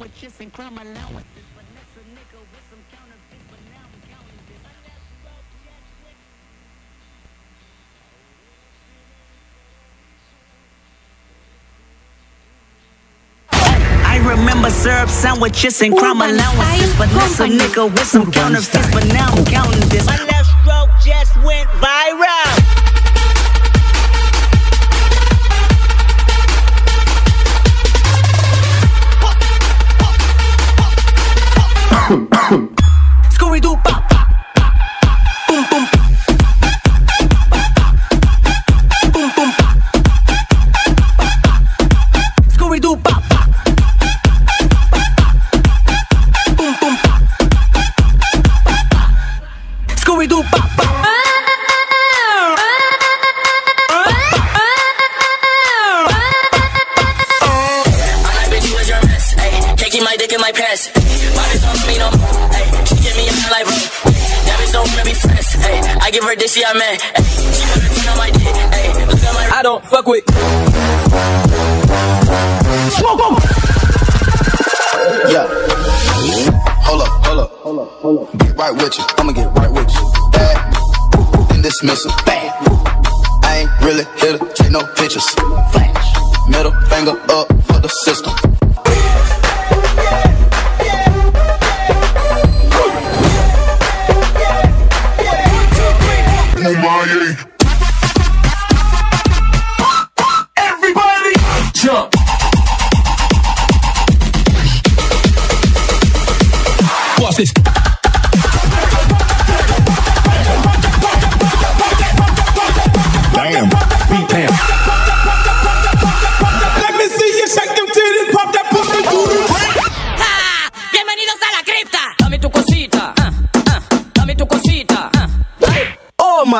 sandwiches and crime allowances. Finesse a nigga with some counterfeits, but now I'm counting this. Remember syrup sandwiches and crime Urban allowances. Style Finesse a Company. nigga with some Urban counterfeits, but now I'm counting this. My left stroke just went viral. My dick in my pants. Why don't me no more? Ayy, she give me a like room. That bitch don't wanna be friends. Ayy, I give her this, she man. Ayy, she wanna turn on my dick. Ayy, look at my. I don't fuck with. Yeah. Hold up, hold up, hold up, hold up. Get right with you. I'ma get right with you. Bad. Then dismiss it. Bad. I ain't really here to take no pictures. Flash. Middle finger up for the system. Everybody jump. Watch this.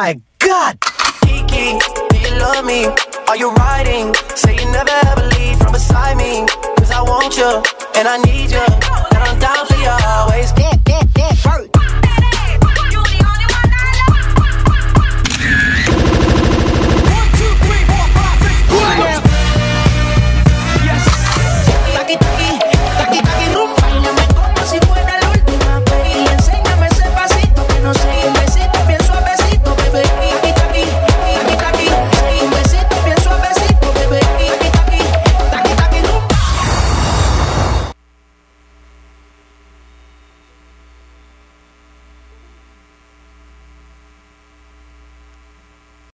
My god! Kiki, do you love me? Are you riding? Say you never ever leave from beside me. Cause I want you, and I need you, and I'm down for you always. Get